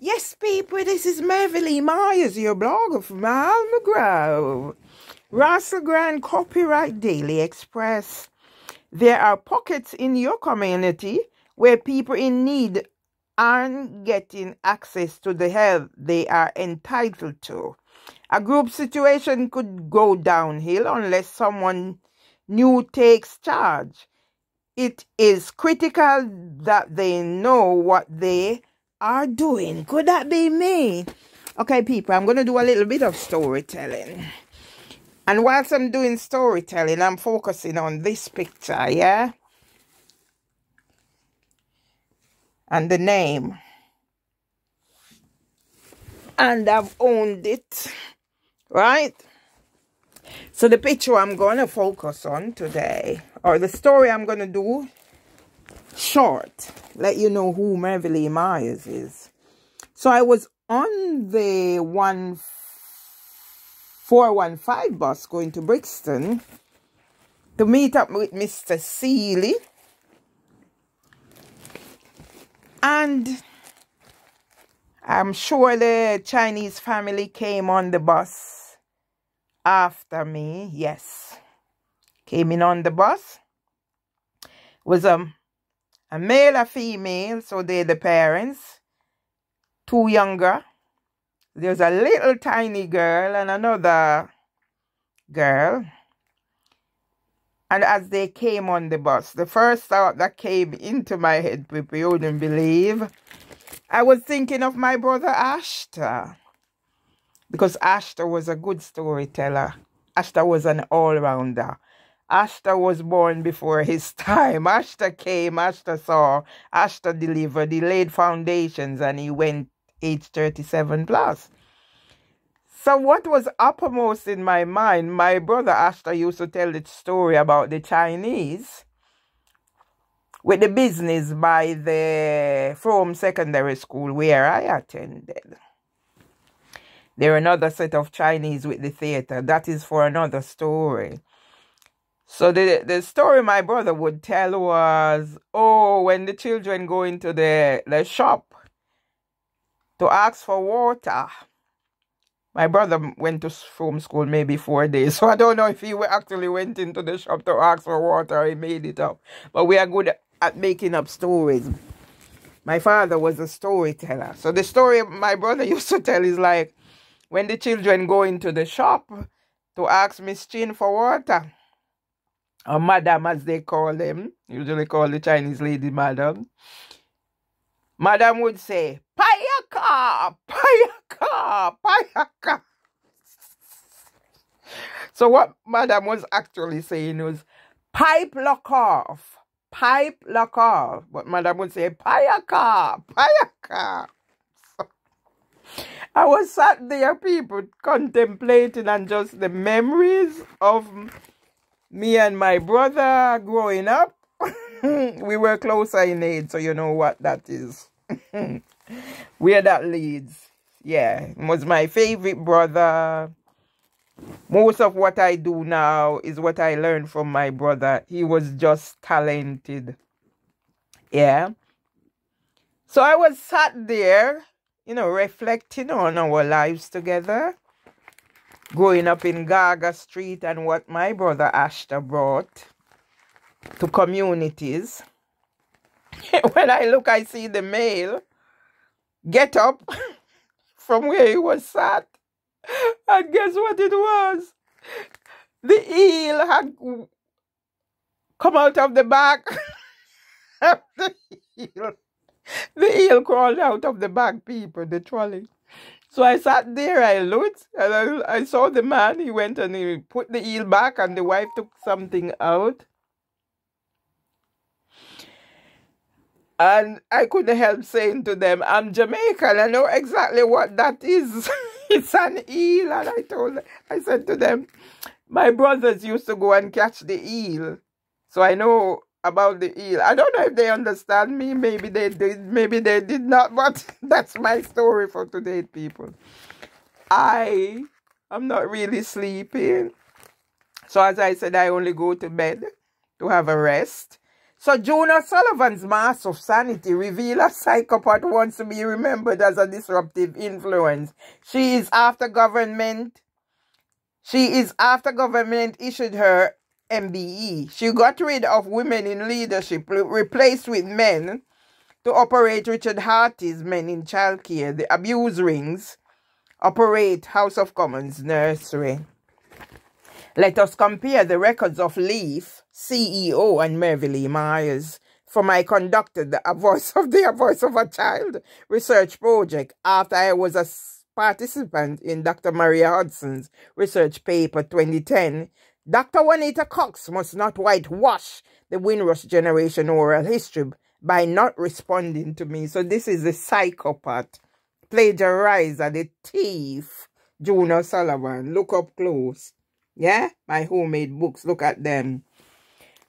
Yes, people, this is Mervelee Myers, your blogger from Alma. Russell Grant Copyright Daily Express. There are pockets in your community where people in need aren't getting access to the help they are entitled to. A group situation could go downhill unless someone new takes charge. It is critical that they know what they are doing. Could that be me? Okay, people, I'm going to do a little bit of storytelling. And whilst I'm doing storytelling, I'm focusing on this picture, yeah? And the name. And I've owned it, right? So the picture I'm going to focus on today, or the story I'm going to do short, let you know who Mervelee Myers is. So I was on the 1415 bus going to Brixton to meet up with Mr. Seeley. And I'm sure the Chinese family came on the bus after me. Yes. Came in on the bus. Was a um, a male, a female, so they're the parents. Two younger. There's a little tiny girl and another girl. And as they came on the bus, the first thought that came into my head, people, you wouldn't believe, I was thinking of my brother Ashta. Because Ashta was a good storyteller. Ashta was an all-rounder. Ashta was born before his time. Ashta came, Ashta saw, Ashta delivered. He laid foundations and he went age 37 plus. So what was uppermost in my mind, my brother Ashta used to tell the story about the Chinese with the business by the from Secondary School where I attended. There are another set of Chinese with the theater. That is for another story. So the the story my brother would tell was, oh, when the children go into the, the shop to ask for water. My brother went to from school maybe four days, so I don't know if he actually went into the shop to ask for water he made it up. But we are good at making up stories. My father was a storyteller. So the story my brother used to tell is like when the children go into the shop to ask Miss Chin for water or madam as they call them, usually call the Chinese lady madam. Madam would say, Payaka, Payaka, Payaka. So what madam was actually saying was, pipe lock off, pipe lock off. But madam would say, Payaka, Payaka. I was sat there, people, contemplating and just the memories of me and my brother growing up, we were closer in age, so you know what that is. Where that leads. Yeah, was my favorite brother. Most of what I do now is what I learned from my brother. He was just talented. Yeah. So I was sat there, you know, reflecting on our lives together growing up in Gaga Street and what my brother Ashta brought to communities. when I look, I see the male get up from where he was sat. And guess what it was? The eel had come out of the back. the eel. The eel crawled out of the back, people, the trolley. So I sat there, I looked, and I, I saw the man. He went and he put the eel back, and the wife took something out. And I couldn't help saying to them, I'm Jamaican. I know exactly what that is. it's an eel. And I told I said to them, my brothers used to go and catch the eel. So I know about the eel. I don't know if they understand me. Maybe they did. Maybe they did not. But that's my story for today, people. I am not really sleeping. So as I said, I only go to bed to have a rest. So June Sullivan's mass of sanity reveal a psychopath wants to be remembered as a disruptive influence. She is after government. She is after government issued her MBE. She got rid of women in leadership, replaced with men to operate Richard Harty's Men in Childcare. The abuse rings operate House of Commons nursery. Let us compare the records of LEYF, CEO, and Mervelee Myers. From I conducted the Voice of the Voice of a Child research project after I was a participant in Dr. Maria Hudson's research paper 2010 Dr. Juanita Cox must not whitewash the Windrush generation oral history by not responding to me. So this is the psychopath, plagiarizer, the thief, Juno O'Sullivan. Look up close. Yeah? My homemade books. Look at them.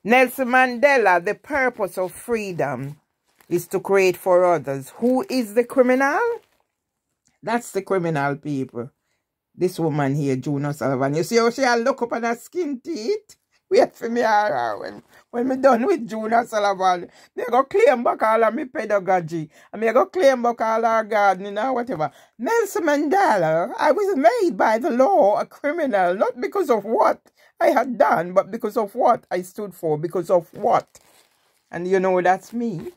Nelson Mandela, the purpose of freedom is to create for others. Who is the criminal? That's the criminal, people. This woman here, Juno O'Sullivan. You see how she look up on her skin teeth? Wait for me when, when me done with Juno O'Sullivan. Me go claim back all of me pedagogy. And me go claim back all our gardening or whatever. Nelson Mandela, I was made by the law a criminal, not because of what I had done, but because of what I stood for, because of what. And you know that's me.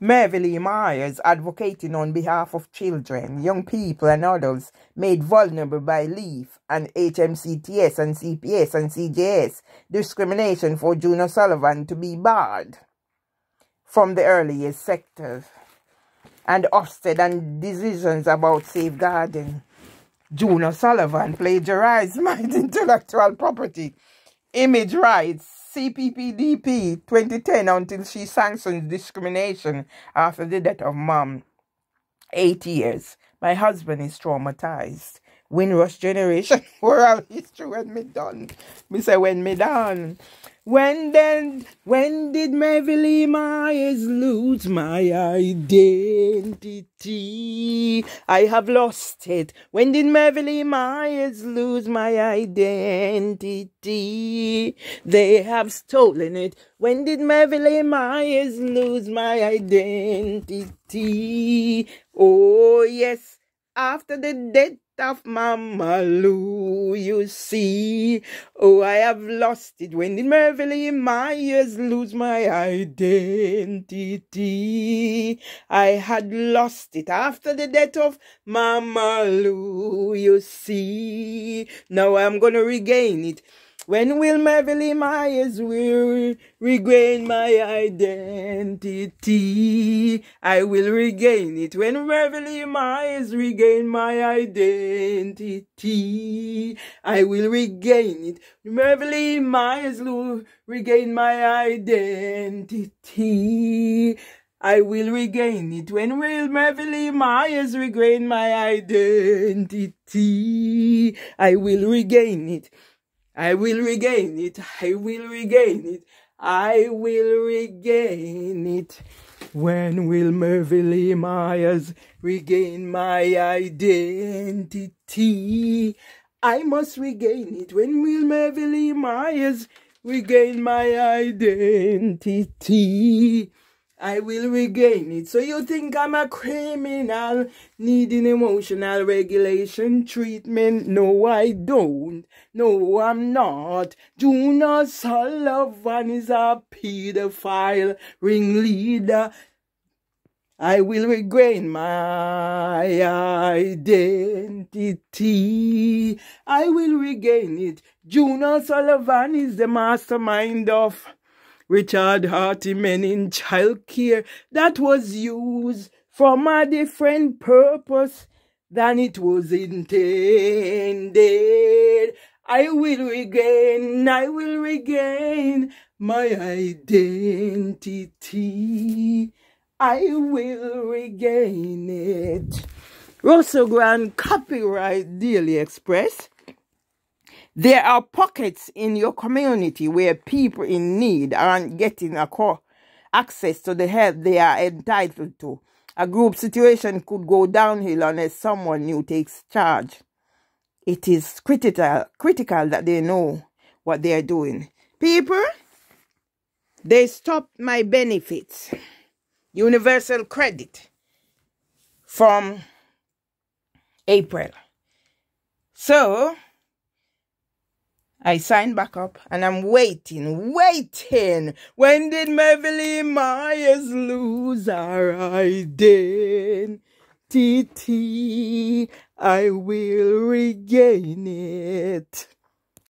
Mervelee Myers, advocating on behalf of children, young people, and adults made vulnerable by LEYF and HMCTS and CPS and CJS discrimination for June O'Sullivan to be barred from the earliest sectors and Ofsted and decisions about safeguarding. June O'Sullivan plagiarized my intellectual property, image rights, CPPDP 2010 until she sanctioned discrimination after the death of mom. Eight years. My husband is traumatized. Windrush generation oral history when me done. Me say when me done. When then, when did Mervelee Myers lose my identity? I have lost it. When did Mervelee Myers lose my identity? They have stolen it. When did Mervelee Myers lose my identity? Oh, yes, after the death of Mama Lou, you see. Oh, I have lost it. When did Mervelee Myers lose my identity? I had lost it after the death of Mama Lou, you see. Now I'm gonna regain it. When will Mervelee Myers will regain my identity? I will regain it. When Mervelee Myers regain my identity, I will regain it. Mervelee Myers will regain my identity. I will regain it. When will Mervelee Myers regain my identity? I will regain it. I will regain it. I will regain it. I will regain it. When will Mervelee Myers regain my identity? I must regain it. When will Mervelee Myers regain my identity? I will regain it. So you think I'm a criminal needing emotional regulation treatment? No, I don't. No, I'm not. June O'Sullivan is a pedophile ringleader. I will regain my identity. I will regain it. June O'Sullivan is the mastermind of Richard Harty in child care that was used from a different purpose than it was intended. I will regain, I will regain my identity. I will regain it. Russell Grant Copyright Daily Express there are pockets in your community where people in need aren't getting access to the help they are entitled to. A group situation could go downhill unless someone new takes charge. It is critical, critical that they know what they are doing. People, they stopped my benefits, universal credit, from April. So I signed back up and I'm waiting, waiting. When did Beverly Myers lose her identity? I will regain it.